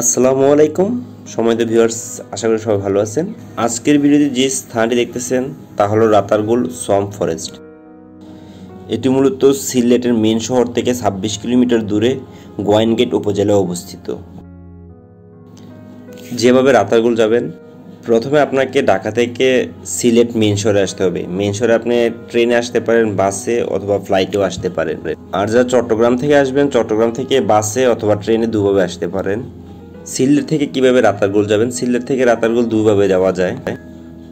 আসসালামু আলাইকুম। সময়ত ভিউয়ার্স আশা করি সবাই ভালো আছেন। আজকের ভিডিওতে যে স্থানটি দেখতেছেন, তা হলো রাতারগুল সোয়াম ফরেস্ট। এটি মূলত সিলেটের মেন শহর থেকে ছাব্বিশ কিলোমিটার দূরে গোয়াইনগেট উপজেলায় অবস্থিত। যেভাবে রাতারগুল যাবেন, প্রথমে আপনাকে ঢাকা থেকে সিলেট মেন শহরে আসতে হবে। মেন শহরে আপনি ট্রেনে আসতে পারেন, বাসে অথবা ফ্লাইটেও আসতে পারেন। আর যারা চট্টগ্রাম থেকে আসবেন, চট্টগ্রাম থেকে বাসে অথবা ট্রেনে দুভাবে আসতে পারেন। সিলেট থেকে কীভাবে রাতারগুল যাবেন? সিলেট থেকে রাতারগুল দুভাবে যাওয়া যায়।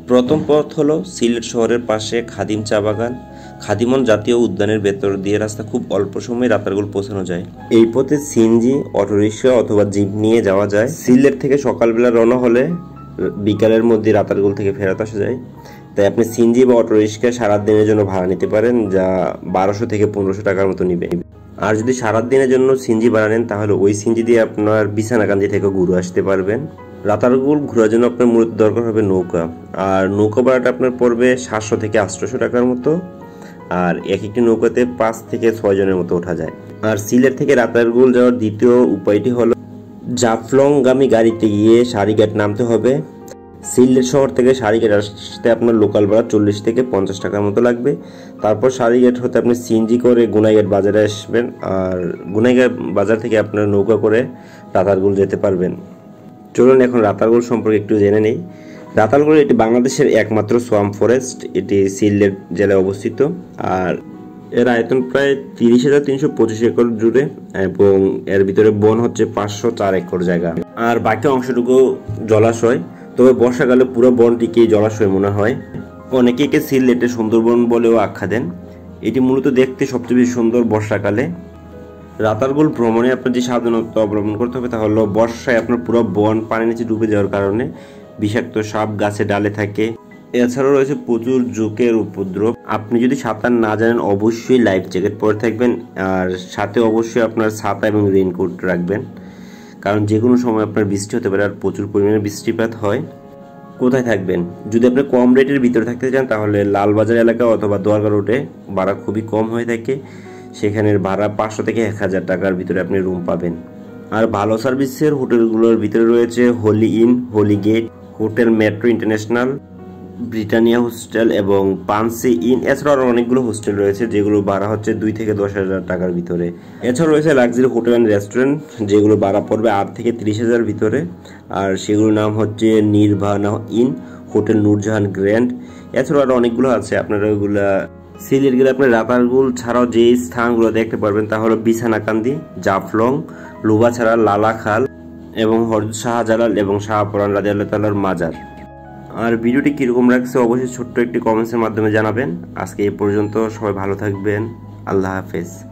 প্রথম পথ হলো সিলেট শহরের পাশে খাদিম চা বাগান। খাদিমন জাতীয় উদ্যানের ভেতর দিয়ে রাস্তা খুব অল্প সময়ে রাতারগুল পৌঁছানো যায়। এই পথে সিনজি অটোরিক্সা অথবা জিপ নিয়ে যাওয়া যায়। সিলেট থেকে সকালবেলা রওনা হলে বিকালের মধ্যে রাতারগুল থেকে ফেরত আসা যায়। তাই আপনি সিনজি বা অটোরিক্সা সারাদিনের জন্য ভাড়া নিতে পারেন, যা বারোশো থেকে পনেরোশো টাকার মতো নিবে। আর যদি সারাদিনের জন্য সিঞ্জি ভাড়া নেন তাহলে ওই সিঞ্জি দিয়ে আপনার বিছানাকান্দি থেকে ঘুরে আসতে পারবেন। রাতারগুল ঘোরার জন্য আপনার মূলত দরকার হবে নৌকা। আর নৌকা ভাড়াটা আপনার পড়বে সাতশো থেকে আটশোশো টাকার মতো। আর এক একটি নৌকাতে পাঁচ থেকে ছয় জনের মতো ওঠা যায়। আর সিলেট থেকে রাতারগুল যাওয়ার দ্বিতীয় উপায়টি হলো, জাফলংগামী গাড়িতে গিয়ে সারিঘাট নামতে হবে। সিলেট শহর থেকে সারিঘাট আসতে আপনার লোকাল ভাড়া চল্লিশ থেকে পঞ্চাশ টাকার মতো লাগবে। তারপর সারিঘাট হতে আপনি সিএনজি করে গুনাইঘাট বাজারে আসবেন আর গুনাইঘাট বাজার থেকে আপনার নৌকা করে রাতারগুল যেতে পারবেন। চলুন এখন রাতারগুল সম্পর্কে একটু জেনে নেই। রাতারগুল এটি বাংলাদেশের একমাত্র সোয়াম ফরেস্ট এটি সিলেট জেলায় অবস্থিত আর এর আয়তন প্রায় তিরিশ হাজার তিনশো পঁচিশ একর জুড়ে এবং এর ভিতরে বন হচ্ছে পাঁচশো চার একর জায়গা। আর বাকি অংশটুকু জলাশয়। তবে বর্ষাকালে পুরো বনটিকে জলাশয় মনে হয়। অনেকে একে সিলেটে সুন্দরবন বলেও আখ্যা দেন। এটি মূলত দেখতে সবচেয়ে বেশি সুন্দর বর্ষাকালে রাতারগুল ভ্রমণে আপনার যে সাবধানতা অবলম্বন করতে হবে তা হলো বর্ষায় আপনার পুরো বন পানি নিচে ডুবে যাওয়ার কারণে বিষাক্ত সাপ গাছে ডালে থাকে। এছাড়াও রয়েছে প্রচুর জোকের উপদ্রব। আপনি যদি সাঁতার না জানেন, অবশ্যই লাইফ জ্যাকেট পরে থাকবেন। আর সাথে অবশ্যই আপনার ছাতা এবং রেইনকোট রাখবেন। কারণ যে কোনো সময় আপনার বৃষ্টি হতে পারে আর প্রচুর পরিমাণে বৃষ্টিপাত হয়। কোথায় থাকবেন? যদি আপনি কম রেটের ভিতরে থাকতে চান, তাহলে লালবাজার এলাকা অথবা দোয়ারগা রোডে ভাড়া খুবই কম হয়ে থাকে। সেখানের ভাড়া পাঁচশো থেকে এক হাজার টাকার ভিতরে আপনি রুম পাবেন। আর ভালো সার্ভিসের হোটেলগুলোর ভিতরে রয়েছে Holy Inn Holy Gate Hotel Metro International Britannia Hostel এবং পানসি ইন, এছাড়াও আরও অনেকগুলো হোস্টেল রয়েছে, যেগুলো ভাড়া হচ্ছে দুই থেকে দশ হাজার টাকার ভিতরে। এছাড়াও রয়েছে লাক্সারি হোটেল অ্যান্ড রেস্টুরেন্ট, যেগুলো ভাড়া পড়বে আট থেকে তিরিশ হাজার ভিতরে। আর সেগুলোর নাম হচ্ছে Nirvana Inn, Hotel Nurjahan Grand. এছাড়াও আরও অনেকগুলো আছে, আপনারা ওইগুলা সিলেট গেলে আপনি রাতারগুল ছাড়াও যে স্থানগুলো দেখতে পারবেন, তা হলো বিছানাকান্দি, জাফলং, লুবাছাড়া, লালাখাল এবং হরজ শাহজালাল এবং শাহপুরান রাজি আল্লাহ তাল্লার মাজার। আর ভিডিওটি কীরকম লাগছে অবশ্যই ছোট্ট একটি কমেন্টসের মাধ্যমে জানাবেন। আজকে এ পর্যন্ত সবাই ভালো থাকবেন। আল্লাহ হাফেজ।